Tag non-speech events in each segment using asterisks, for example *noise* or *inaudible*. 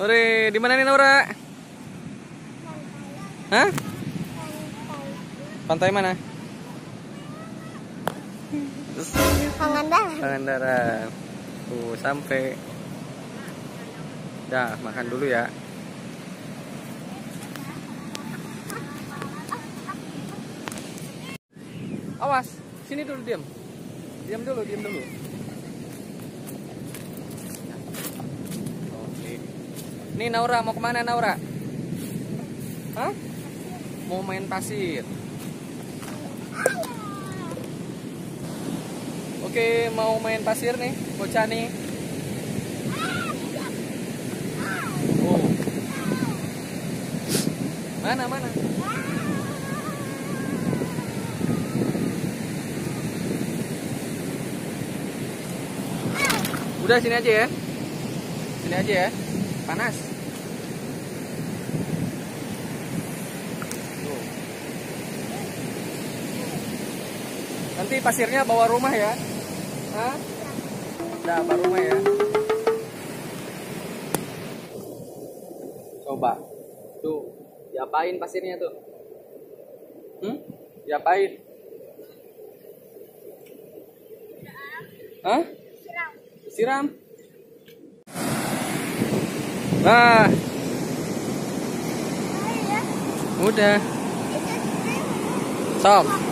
Ore, di mana nih Naura? Hah? Pantai mana? Pangandaran. Pangandaran. Tuh, sampai. Dah, makan dulu ya. Awas, sini dulu diam. Diam dulu, diam dulu. Oke. Nih Naura mau ke mana Naura? Hah? Mau main pasir. Oke, mau main pasir nih, bocah nih. Oh. Mana mana? Udah sini aja ya. Sini aja ya. Panas. Pasirnya bawa rumah ya. Hah? Udah, bawa rumah ya. Coba. Tuh, diapain pasirnya tuh? Hmm? Diapain? Hah? Siram. Nah, udah. Sok.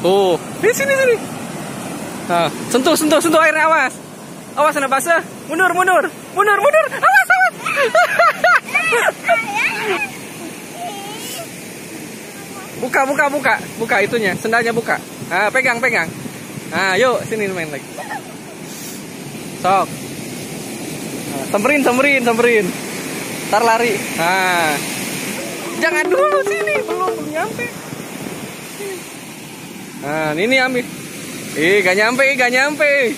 Tuh, di sini sini. Nah, sentuh sentuh sentuh air awas. Awas anak basah. Mundur mundur. Mundur mundur. Awas awas. buka buka buka. Buka itunya, sendalnya buka. Nah, pegang pegang. Nah, yuk sini main lagi. Sok. Nah, semperin semperin semperin. Ntar lari. Nah. Jangan dulu sini, belum belum nyampe. Nah, ini ambil. Ih, gak nyampe, gak nyampe.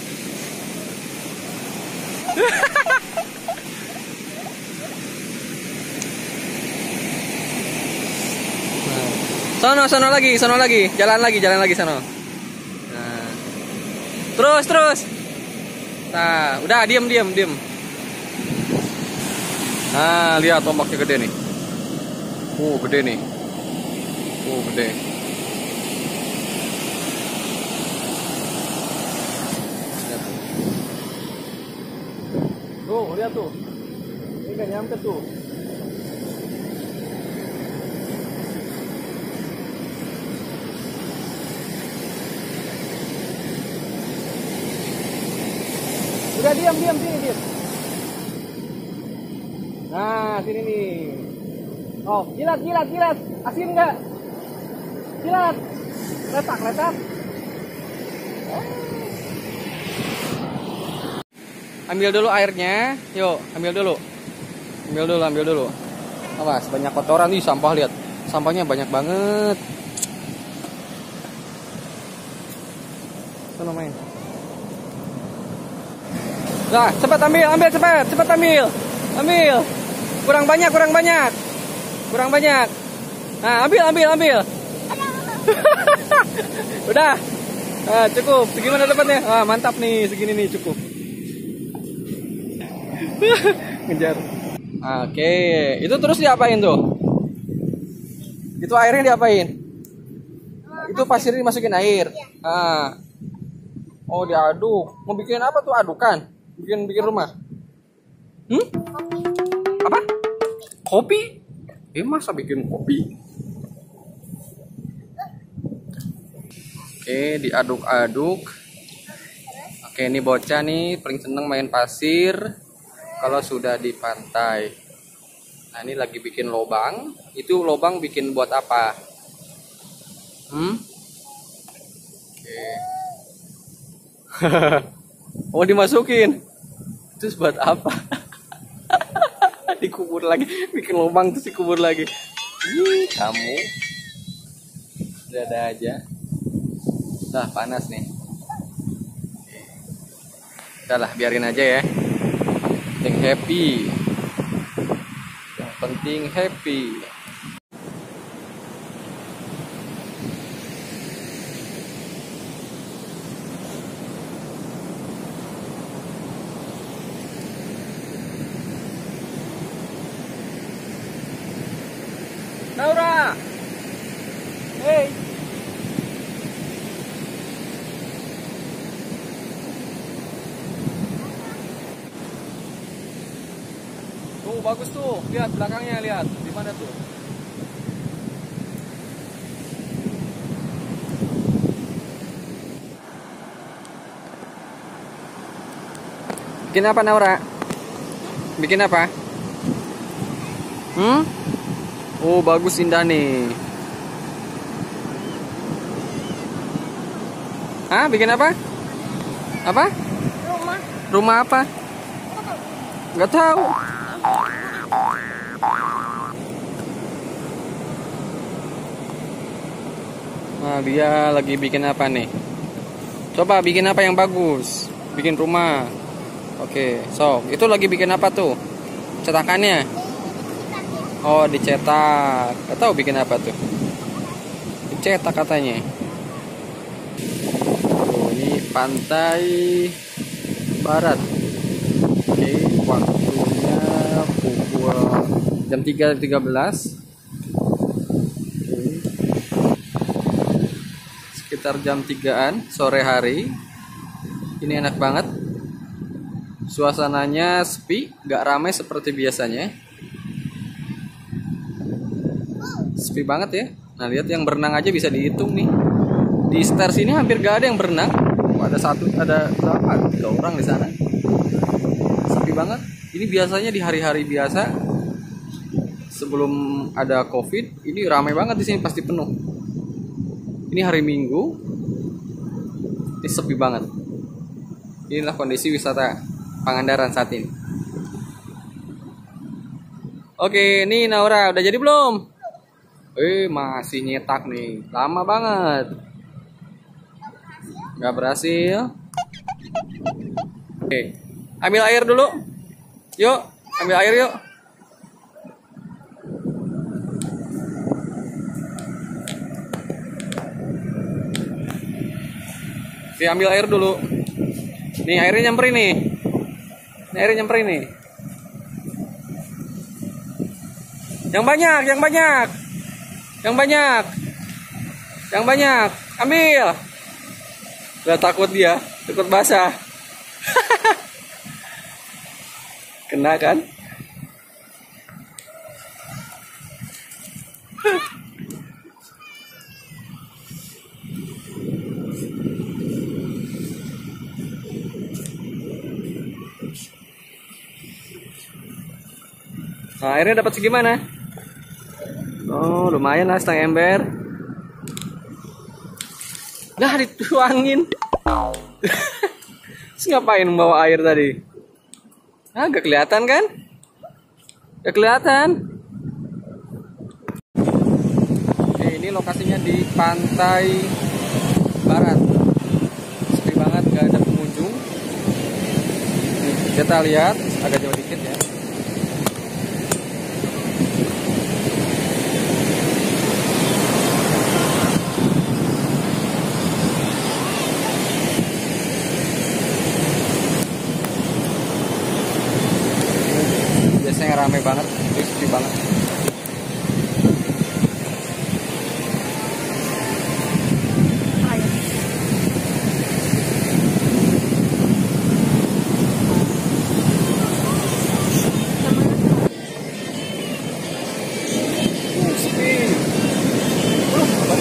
Sono, sono lagi, sono lagi, jalan lagi, jalan lagi sono. Nah. Terus, terus. Nah, udah diam, diam, diam. Nah, lihat ombaknya gede nih. Oh, gede nih. Oh, gede. Tuh, lihat tuh. Ini gak nyampe tuh. Udah diam, diam, sini, diam. Nah, sini nih. Oh, jilat, jilat, jilat. Asin enggak? Jilat. Letak, letak. Ambil dulu airnya. Yuk, ambil dulu. Ambil dulu, ambil dulu. Awas, banyak kotoran nih sampah lihat. Sampahnya banyak banget. Sono main. Nah, cepat ambil, ambil cepat, cepat ambil. Ambil. Kurang banyak, kurang banyak. Kurang banyak. Nah, ambil, ambil, ambil. *laughs* Udah. Nah, cukup. Segimana dapatnya? Ah, mantap nih, segini nih cukup. *laughs* Ngejar. Oke, itu terus diapain tuh? Itu airnya diapain? Itu pasir dimasukin air. Ah. Oh, diaduk. Mau bikin apa tuh adukan? Bikin bikin rumah. Hmm? Apa? Kopi? Eh masa bikin kopi? Oke, diaduk-aduk. Oke, ini bocah nih paling seneng main pasir kalau sudah di pantai. Nah, ini lagi bikin lobang. Itu lobang bikin buat apa? Hmm? Oke. Mau *laughs* dimasukin? Terus buat apa? *laughs* dikubur lagi, bikin lubang terus dikubur lagi. Kamu. Udah ada aja. Nah, panas nih. Udah lah, biarin aja ya penting happy. Yang penting happy. Laura! Bagus tuh. Lihat belakangnya, lihat. Di mana tuh? Bikin apa Naura? Bikin apa? Hmm? Oh, bagus indah nih. Hah, bikin apa? Apa? Rumah. Rumah apa? Nggak tahu. Nah, dia lagi bikin apa nih? Coba bikin apa yang bagus? Bikin rumah. Oke, so itu lagi bikin apa tuh? Cetakannya? Oh, dicetak. Gak tahu bikin apa tuh? Dicetak katanya. Oh, ini pantai barat. Oke, pukul jam 3.13. Oke. Sekitar jam 3-an sore hari. Ini enak banget. Suasananya sepi, gak ramai seperti biasanya. Sepi banget ya. Nah, lihat yang berenang aja bisa dihitung nih. Di sekitar sini hampir gak ada yang berenang. Oh, ada satu, ada berapa? Tiga orang di sana. Sepi banget. Ini biasanya di hari-hari biasa sebelum ada covid ini ramai banget di sini pasti penuh. Ini hari Minggu. Ini sepi banget. Inilah kondisi wisata Pangandaran saat ini. Oke, ini Naura udah jadi belum? Eh, masih nyetak nih. Lama banget. Gak berhasil. Oke. Ambil air dulu. Yuk, ambil air yuk. Oke, ambil air dulu. Nih, airnya nyamperin nih. Ini airnya nyamperin nih. Yang banyak, yang banyak. Yang banyak. Yang banyak. Ambil. Gak takut dia, takut basah. *laughs* Kena kan? Nah, airnya dapat segimana? Oh, lumayan lah setengah ember. Nah, dituangin. *laughs* Terus ngapain membawa air tadi? Ah, gak kelihatan kan? Gak kelihatan. Oke, ini lokasinya di pantai barat. Sepi banget, gak ada pengunjung. Kita lihat agak jauh dikit ya. Biasanya rame banget sepi banget. Uh,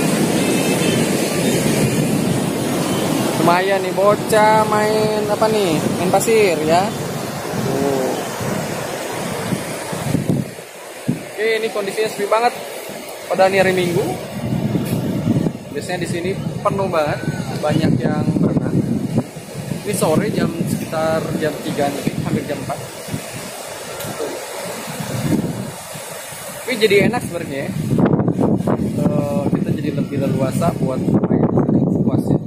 lumayan nih bocah main apa nih? Main pasir ya Oke, ini kondisinya sepi banget. Pada hari Minggu. Biasanya di sini penuh banget, banyak yang berenang. Ini sore jam sekitar jam 3 lebih, hampir jam 4. Tuh. Tapi jadi enak sebenarnya ya. Eh, kita jadi lebih leluasa buat main puasnya.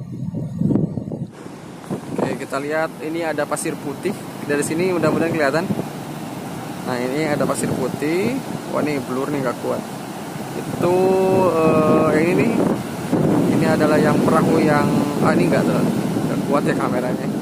Oke, kita lihat ini ada pasir putih. Dari sini mudah-mudahan kelihatan. Nah ini ada pasir putih. Wah nih blur nih gak kuat. Itu eh, yang ini. Ini adalah yang perahu yang ah ini enggak tuh. Gak kuat ya kameranya.